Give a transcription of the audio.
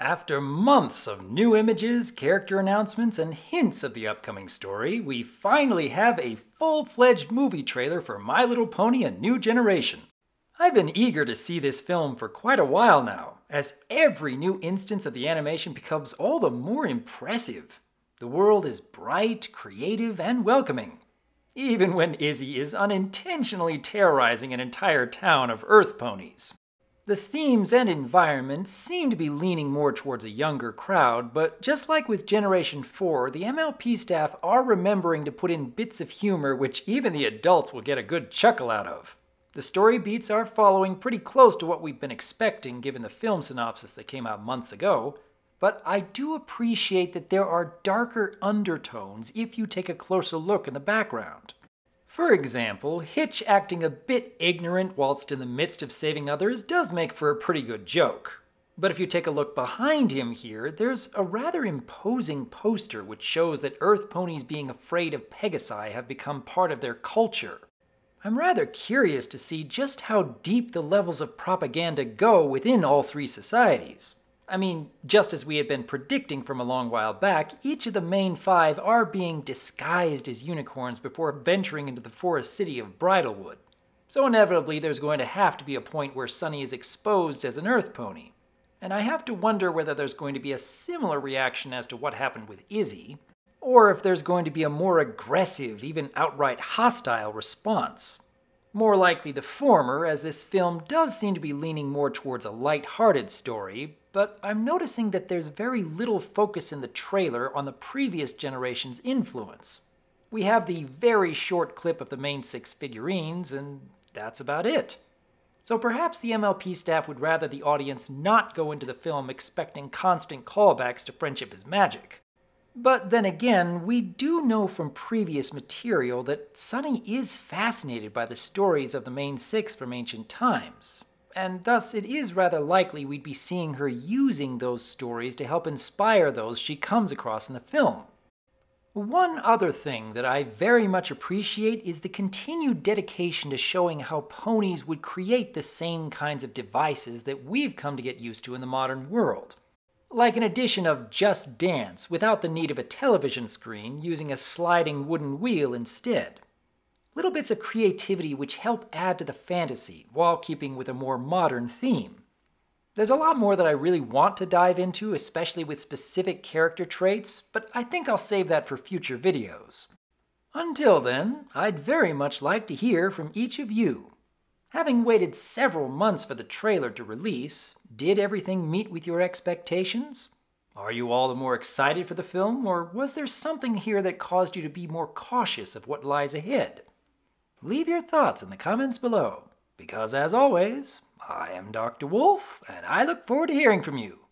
After months of new images, character announcements, and hints of the upcoming story, we finally have a full fledged movie trailer for My Little Pony A New Generation. I've been eager to see this film for quite a while now, as every new instance of the animation becomes all the more impressive. The world is bright, creative, and welcoming, even when Izzy is unintentionally terrorizing an entire town of Earth ponies. The themes and environments seem to be leaning more towards a younger crowd, but just like with Generation 4, the MLP staff are remembering to put in bits of humor which even the adults will get a good chuckle out of. The story beats are following pretty close to what we've been expecting given the film synopsis that came out months ago, but I do appreciate that there are darker undertones if you take a closer look in the background. For example, Hitch acting a bit ignorant whilst in the midst of saving others does make for a pretty good joke. But if you take a look behind him here, there's a rather imposing poster which shows that Earth ponies being afraid of Pegasi have become part of their culture. I'm rather curious to see just how deep the levels of propaganda go within all three societies. I mean, just as we had been predicting from a long while back, each of the main five are being disguised as unicorns before venturing into the forest city of Bridlewood. So inevitably there's going to have to be a point where Sunny is exposed as an Earth pony. And I have to wonder whether there's going to be a similar reaction as to what happened with Izzy, or if there's going to be a more aggressive, even outright hostile response. More likely the former, as this film does seem to be leaning more towards a light-hearted story, but I'm noticing that there's very little focus in the trailer on the previous generation's influence. We have the very short clip of the main six figurines, and that's about it. So perhaps the MLP staff would rather the audience not go into the film expecting constant callbacks to Friendship is Magic. But then again, we do know from previous material that Sunny is fascinated by the stories of the main six from ancient times, and thus it is rather likely we'd be seeing her using those stories to help inspire those she comes across in the film. One other thing that I very much appreciate is the continued dedication to showing how ponies would create the same kinds of devices that we've come to get used to in the modern world like an edition of Just Dance without the need of a television screen using a sliding wooden wheel instead. Little bits of creativity which help add to the fantasy while keeping with a more modern theme. There's a lot more that I really want to dive into, especially with specific character traits, but I think I'll save that for future videos. Until then, I'd very much like to hear from each of you. Having waited several months for the trailer to release, did everything meet with your expectations? Are you all the more excited for the film, or was there something here that caused you to be more cautious of what lies ahead? Leave your thoughts in the comments below, because as always, I am Dr. Wolf, and I look forward to hearing from you.